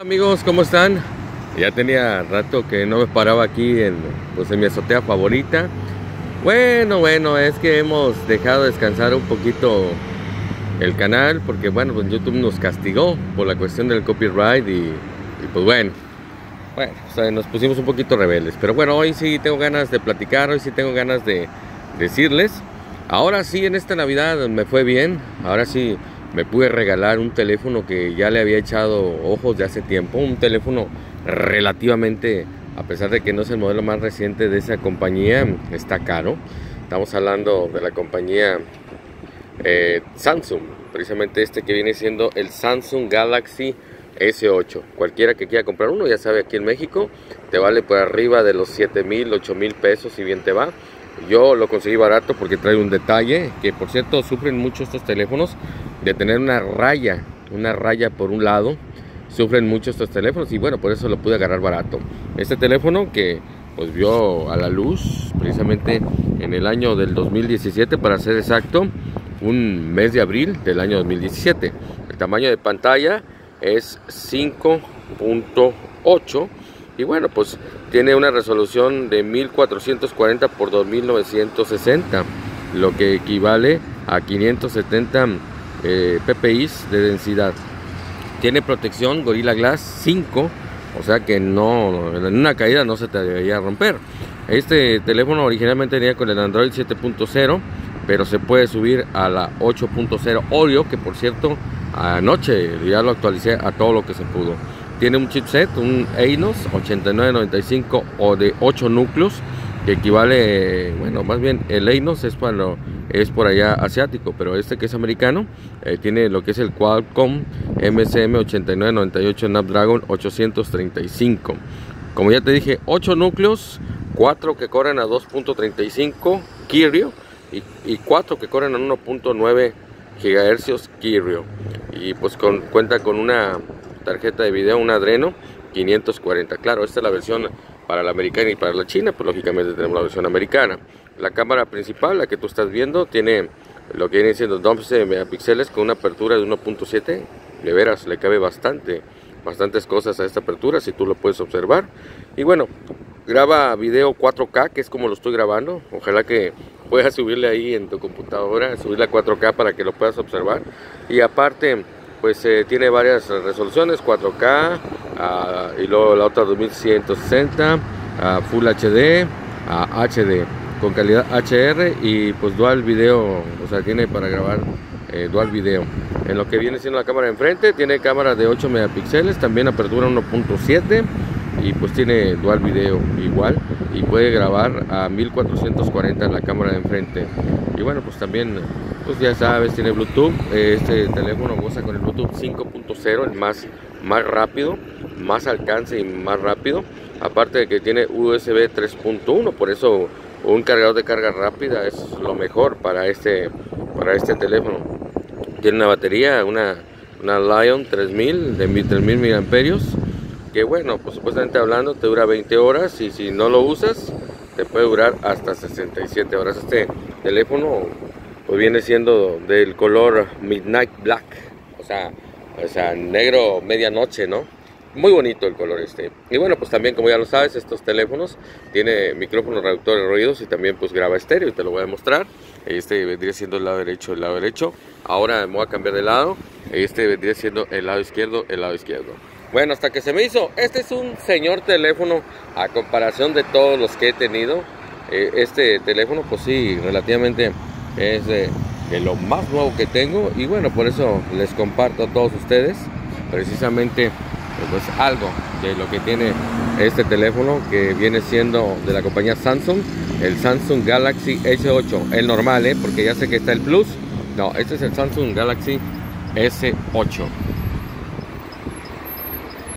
Amigos, ¿cómo están? Ya tenía rato que no me paraba aquí en, pues, en mi azotea favorita. Bueno, bueno, es que hemos dejado descansar un poquito el canal porque bueno, pues YouTube nos castigó por la cuestión del copyright y, pues bueno, bueno, nos pusimos un poquito rebeldes. Pero bueno, hoy sí tengo ganas de platicar, hoy sí tengo ganas de decirles. Ahora sí, en esta Navidad me fue bien, ahora sí me pude regalar un teléfono que ya le había echado ojos de hace tiempo, un teléfono relativamente, a pesar de que no es el modelo más reciente de esa compañía, está caro. Estamos hablando de la compañía eh, Samsung, precisamente este que viene siendo el Samsung Galaxy S8. Cualquiera que quiera comprar uno, ya sabe, aquí en México te vale por arriba de los 7 mil, 8 mil pesos, si bien te va. Yo lo conseguí barato porque trae un detalle, que por cierto sufren mucho estos teléfonos de tener una raya, una raya por un lado. Sufren mucho estos teléfonos y bueno, por eso lo pude agarrar barato. Este teléfono que pues vio a la luz precisamente en el año del 2017 para ser exacto, un mes de abril del año 2017. El tamaño de pantalla es 5.8 y bueno, pues tiene una resolución de 1440 por 2960, lo que equivale a 570 eh, ppi de densidad. Tiene protección Gorilla Glass 5, o sea que no en una caída no se te debería romper. Este teléfono originalmente venía con el Android 7.0, pero se puede subir a la 8.0 Oreo, que por cierto anoche ya lo actualicé a todo lo que se pudo. Tiene un chipset, un Einos 8995 o de 8 núcleos, que equivale, bueno, más bien el Einos es, para, es por allá asiático, pero este que es americano eh, tiene lo que es el Qualcomm MSM 8998 Snapdragon 835. Como ya te dije, 8 núcleos, 4 que corren a 2.35 Kirio y, y 4 que corren a 1.9 GHz Kirio. Y pues con, cuenta con una tarjeta de video, un Adreno 540. Claro, esta es la versión para la americana y para la china, pues lógicamente tenemos la versión americana. La cámara principal, la que tú estás viendo, tiene lo que viene siendo 12 megapíxeles con una apertura de 1.7. De veras, le cabe bastante, bastantes cosas a esta apertura, si tú lo puedes observar. Y bueno, graba video 4K, que es como lo estoy grabando. Ojalá que puedas subirle ahí en tu computadora, subirle a 4K para que lo puedas observar. Y aparte, pues eh, tiene varias resoluciones 4K ah, y luego la otra 2160 ah, Full HD HD con calidad HR y pues dual video o sea tiene para grabar eh, dual video. En lo que viene siendo la cámara enfrente tiene cámara de 8 megapíxeles también apertura 1.7 y pues tiene dual video igual y puede grabar a 1440 en la cámara de enfrente. Y bueno pues también pues ya sabes, tiene Bluetooth. Este teléfono goza con el Bluetooth 5.0, el más, más rápido, más alcance y más rápido. Aparte de que tiene USB 3.1, por eso un cargador de carga rápida es lo mejor para este, para este teléfono. Tiene una batería, una, una Lion 3000 de 3000 miliamperios que bueno, pues supuestamente hablando te dura 20 horas y si no lo usas te puede durar hasta 67 horas. Este teléfono pues viene siendo del color Midnight Black, o sea, o sea, negro medianoche, ¿no? Muy bonito el color este. Y bueno, pues también como ya lo sabes, estos teléfonos tiene micrófono reductor de ruidos y también pues graba estéreo y te lo voy a mostrar. Este vendría siendo el lado derecho, el lado derecho. Ahora me voy a cambiar de lado. Este vendría siendo el lado izquierdo, el lado izquierdo. Bueno, hasta que se me hizo, este es un señor teléfono a comparación de todos los que he tenido. Eh, este teléfono, pues sí, relativamente es de, lo más nuevo que tengo y bueno, por eso les comparto a todos ustedes precisamente pues algo de lo que tiene este teléfono que viene siendo de la compañía Samsung, el Samsung Galaxy S8, el normal, ¿eh? porque ya sé que está el Plus. No, este es el Samsung Galaxy S8.